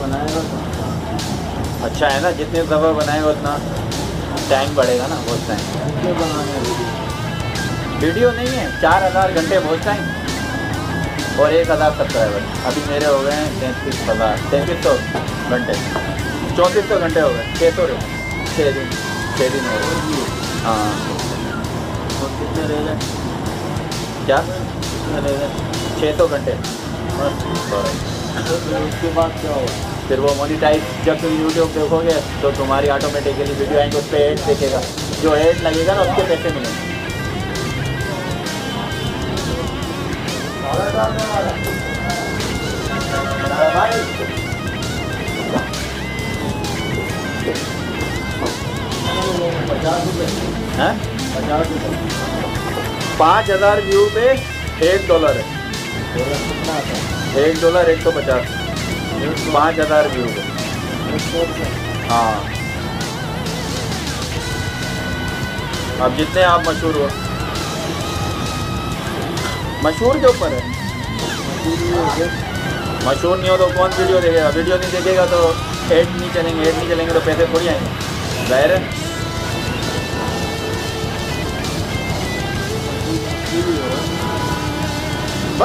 बनाएगा अच्छा है ना जितने दफ़ा बनाएगा उतना टाइम बढ़ेगा ना बहुत टाइम वीडियो? नहीं है चार हज़ार घंटे बहुत टाइम और एक हज़ार सब्सक्राइबर अभी मेरे हो गए हैं तैंतीस हज़ार। तैंतीस सौ घंटे। चौंतीस सौ घंटे हो गए। छः सौ छः दिन। छः दिन हो गए। हाँ। कितने रह गए? क्या? कितने रह गए? छः सौ घंटे। तो उसके बाद क्या होगा फिर वो मोनिटाइज जब तुम यूट्यूब देखोगे तो तुम्हारी ऑटोमेटिकली वीडियो आएँगे उस पर एड देखेगा। जो एड लगेगा ना उसके पैसे मिलेंगे। पचास रुपये हैं? रुपये पाँच हज़ार व्यू पे एक डॉलर है। एक डॉलर एक सौ पचास। पाँच हज़ार व्यू पे हाँ। अब जितने आप मशहूर हो। मशहूर के ऊपर है। मशहूर नहीं हो तो कौन वीडियो देखेगा? वीडियो नहीं देखेगा तो एड नहीं चलेंगे एड नहीं चलेंगे तो पैसे थोड़ी आएँगे। ज़ाहिर है।